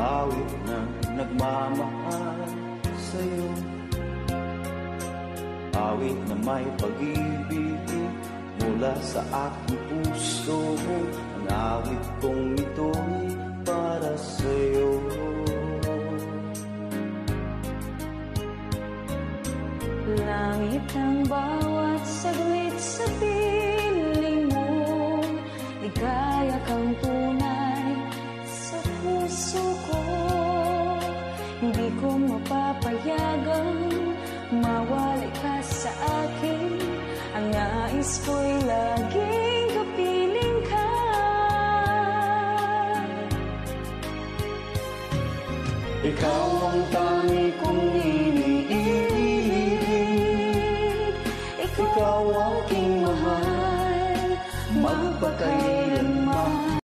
awit na nagmamahal sa'yo. Awit na may pag-ibig mula sa aking puso Ang awit kong ito'y para sa'yo. Langit ang bawat saglit sa piling mo Ligaya kang tunay sa puso hindi ko mapapayagang mawalay ka sa akin. Ang nais ko'y laging kapiling ka. Ikaw ang tangi kong iniilig Ikaw ang aking mahal. Magpakayo